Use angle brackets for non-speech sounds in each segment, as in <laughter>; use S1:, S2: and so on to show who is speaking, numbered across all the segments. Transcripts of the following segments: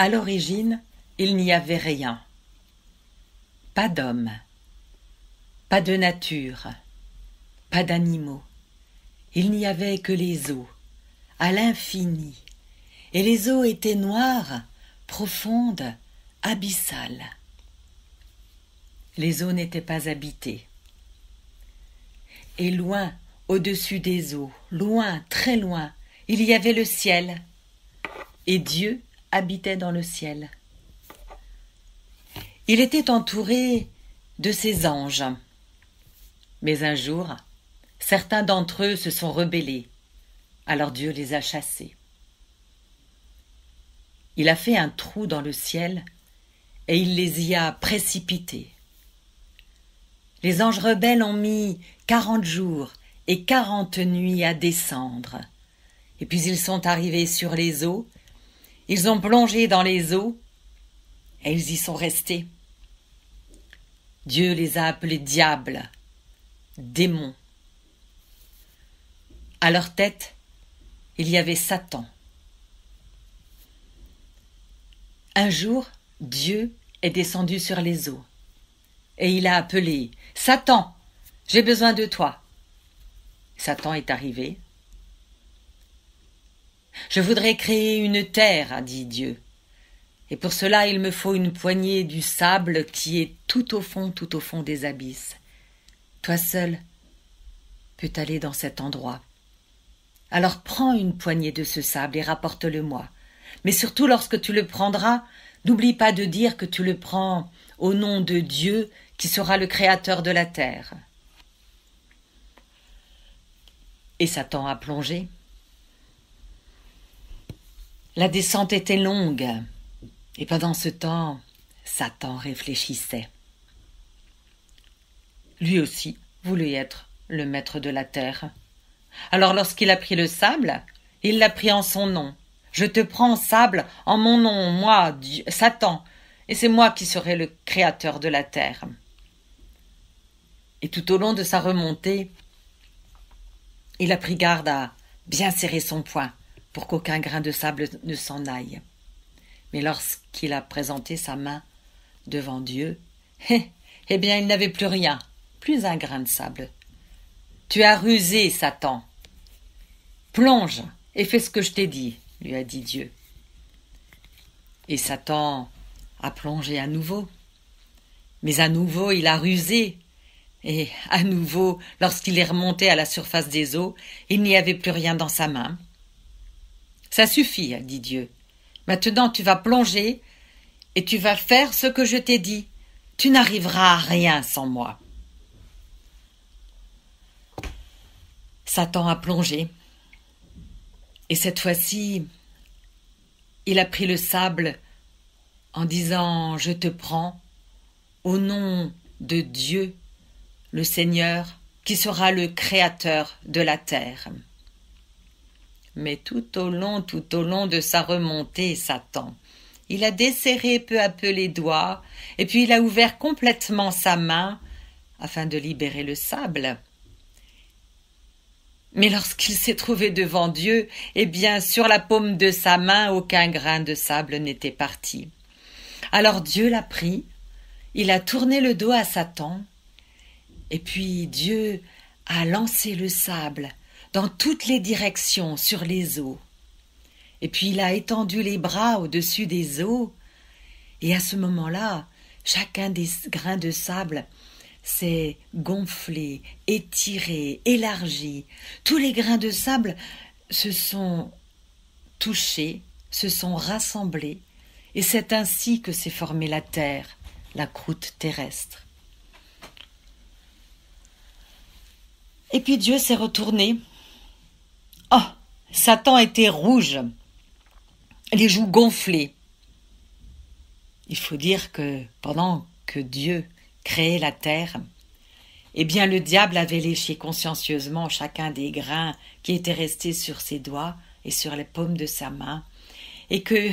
S1: À l'origine, il n'y avait rien. Pas d'homme, pas de nature, pas d'animaux. Il n'y avait que les eaux, à l'infini, et les eaux étaient noires, profondes, abyssales. Les eaux n'étaient pas habitées. Et loin, au-dessus des eaux, loin, très loin, il y avait le ciel. Et Dieu habitait dans le ciel. Il était entouré de ses anges. Mais un jour, certains d'entre eux se sont rebellés. Alors Dieu les a chassés. Il a fait un trou dans le ciel et il les y a précipités. Les anges rebelles ont mis quarante jours et quarante nuits à descendre. Et puis ils sont arrivés sur les eaux, ils ont plongé dans les eaux, et ils y sont restés. Dieu les a appelés diables, démons. À leur tête, il y avait Satan. Un jour, Dieu est descendu sur les eaux, et il a appelé Satan, j'ai besoin de toi. Satan est arrivé. Je voudrais créer une terre, a dit Dieu. Et pour cela il me faut une poignée du sable qui est tout au fond, tout au fond des abysses. Toi seul peux aller dans cet endroit. Alors prends une poignée de ce sable et rapporte-le-moi. Mais surtout lorsque tu le prendras, n'oublie pas de dire que tu le prends au nom de Dieu qui sera le créateur de la terre. Et Satan a plongé. La descente était longue, et pendant ce temps, Satan réfléchissait. Lui aussi voulait être le maître de la terre. Alors lorsqu'il a pris le sable, il l'a pris en son nom. Je te prends, sable, en mon nom, moi, Satan, et c'est moi qui serai le créateur de la terre. Et tout au long de sa remontée, il a pris garde à bien serrer son poing pour qu'aucun grain de sable ne s'en aille. Mais lorsqu'il a présenté sa main devant Dieu, <laughs> eh, bien il n'avait plus rien, plus un grain de sable. Tu as rusé, Satan. Plonge et fais ce que je t'ai dit, lui a dit Dieu. Et Satan a plongé à nouveau. Mais à nouveau il a rusé et, à nouveau, lorsqu'il est remonté à la surface des eaux, il n'y avait plus rien dans sa main. Ça suffit, dit Dieu. Maintenant tu vas plonger, et tu vas faire ce que je t'ai dit. Tu n'arriveras à rien sans moi. Satan a plongé, et cette fois-ci, il a pris le sable en disant Je te prends au nom de Dieu le Seigneur, qui sera le Créateur de la terre. Mais tout au long, tout au long de sa remontée, Satan, il a desserré peu à peu les doigts, et puis il a ouvert complètement sa main, afin de libérer le sable. Mais lorsqu'il s'est trouvé devant Dieu, eh bien, sur la paume de sa main, aucun grain de sable n'était parti. Alors Dieu l'a pris, il a tourné le dos à Satan, et puis Dieu a lancé le sable dans toutes les directions sur les eaux. Et puis il a étendu les bras au-dessus des eaux. Et à ce moment-là, chacun des grains de sable s'est gonflé, étiré, élargi. Tous les grains de sable se sont touchés, se sont rassemblés, et c'est ainsi que s'est formée la terre, la croûte terrestre. Et puis Dieu s'est retourné. Satan était rouge, les joues gonflées. Il faut dire que pendant que Dieu créait la terre, eh bien le diable avait léché consciencieusement chacun des grains qui étaient restés sur ses doigts et sur les paumes de sa main, et que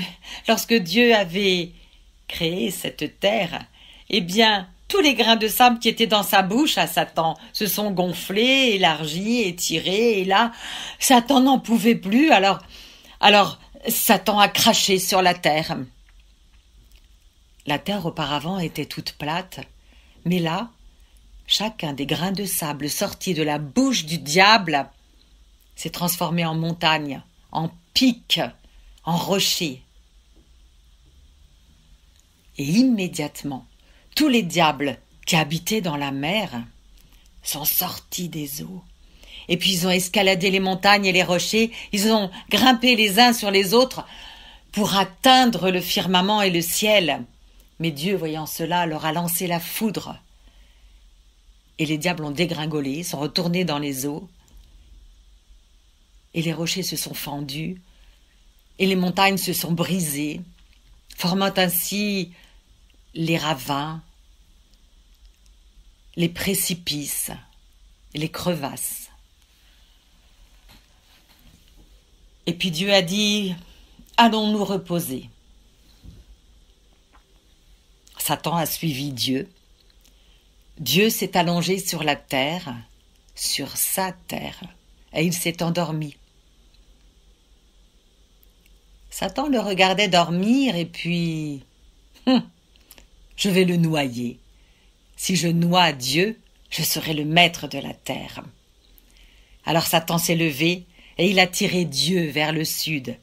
S1: lorsque Dieu avait créé cette terre, eh bien tous les grains de sable qui étaient dans sa bouche à Satan se sont gonflés, élargis, étirés, et là, Satan n'en pouvait plus, alors, alors, Satan a craché sur la terre. La terre auparavant était toute plate, mais là, chacun des grains de sable sortis de la bouche du diable s'est transformé en montagne, en pic, en rocher. Et immédiatement, tous les diables qui habitaient dans la mer sont sortis des eaux. Et puis ils ont escaladé les montagnes et les rochers, ils ont grimpé les uns sur les autres pour atteindre le firmament et le ciel. Mais Dieu, voyant cela, leur a lancé la foudre. Et les diables ont dégringolé, sont retournés dans les eaux, et les rochers se sont fendus, et les montagnes se sont brisées, formant ainsi les ravins, les précipices, les crevasses. Et puis Dieu a dit, allons nous reposer? Satan a suivi Dieu. Dieu s'est allongé sur la terre, sur sa terre, et il s'est endormi. Satan le regardait dormir et puis... Hum, je vais le noyer. Si je noie Dieu, je serai le maître de la terre. Alors Satan s'est levé et il a tiré Dieu vers le sud.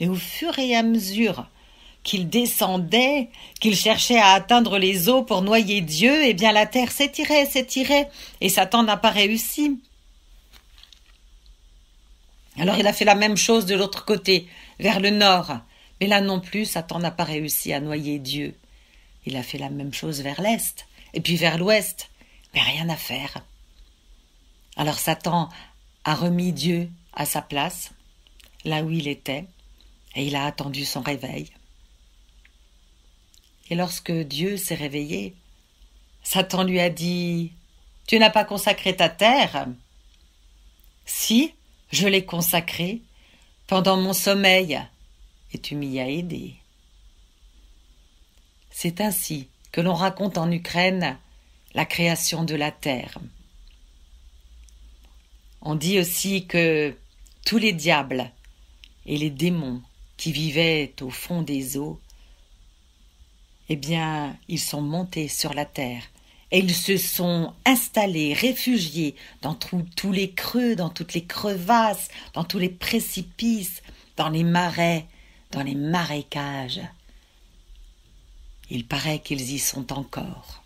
S1: Mais au fur et à mesure qu'il descendait, qu'il cherchait à atteindre les eaux pour noyer Dieu, eh bien la terre s'étirait, s'étirait, et Satan n'a pas réussi. Alors il a fait la même chose de l'autre côté, vers le nord, mais là non plus Satan n'a pas réussi à noyer Dieu. Il a fait la même chose vers l'est, et puis vers l'ouest, mais rien à faire. Alors Satan a remis Dieu à sa place, là où il était, et il a attendu son réveil. Et lorsque Dieu s'est réveillé, Satan lui a dit Tu n'as pas consacré ta terre? Si, je l'ai consacrée pendant mon sommeil, et tu m'y as aidé. C'est ainsi que l'on raconte en Ukraine la création de la terre. On dit aussi que tous les diables et les démons qui vivaient au fond des eaux, eh bien, ils sont montés sur la terre et ils se sont installés, réfugiés dans tous les creux, dans toutes les crevasses, dans tous les précipices, dans les marais, dans les marécages. Il paraît qu'ils y sont encore.